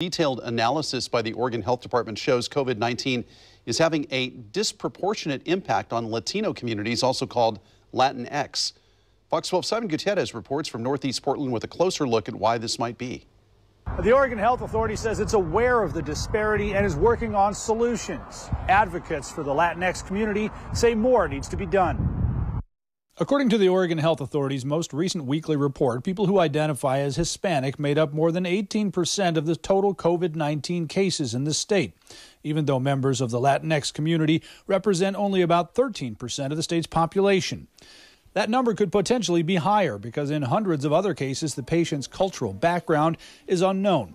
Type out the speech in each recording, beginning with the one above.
Detailed analysis by the Oregon Health Department shows COVID-19 is having a disproportionate impact on Latino communities, also called Latinx. Fox 12 Simon Gutierrez reports from Northeast Portland with a closer look at why this might be. The Oregon Health Authority says it's aware of the disparity and is working on solutions. Advocates for the Latinx community say more needs to be done. According to the Oregon Health Authority's most recent weekly report, people who identify as Hispanic made up more than 18% of the total COVID 19 cases in the state, even though members of the Latinx community represent only about 13% of the state's population. That number could potentially be higher because in hundreds of other cases, the patient's cultural background is unknown.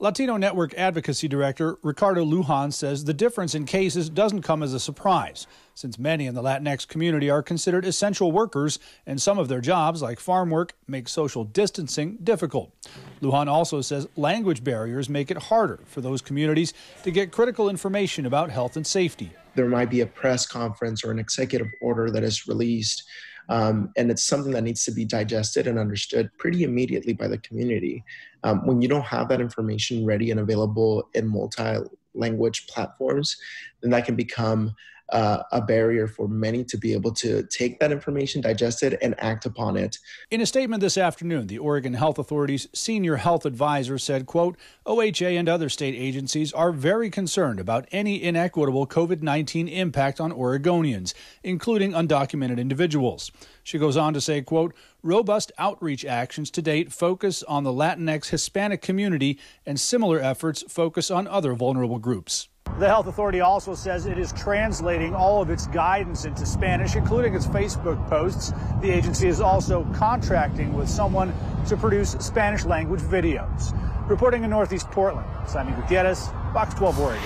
Latino Network Advocacy Director Ricardo Lujan says the difference in cases doesn't come as a surprise, since many in the Latinx community are considered essential workers, and some of their jobs, like farm work, make social distancing difficult. Lujan also says language barriers make it harder for those communities to get critical information about health and safety. There might be a press conference or an executive order that is released um, and it's something that needs to be digested and understood pretty immediately by the community. Um, when you don't have that information ready and available in multi language platforms, then that can become uh, a barrier for many to be able to take that information, digest it, and act upon it. In a statement this afternoon, the Oregon Health Authority's senior health advisor said, quote, OHA and other state agencies are very concerned about any inequitable COVID-19 impact on Oregonians, including undocumented individuals. She goes on to say, quote, robust outreach actions to date focus on the Latinx Hispanic community and similar efforts focus on other vulnerable groups. The health authority also says it is translating all of its guidance into Spanish, including its Facebook posts. The agency is also contracting with someone to produce Spanish language videos. Reporting in Northeast Portland, Simon Gutierrez, Fox 12 Oregon.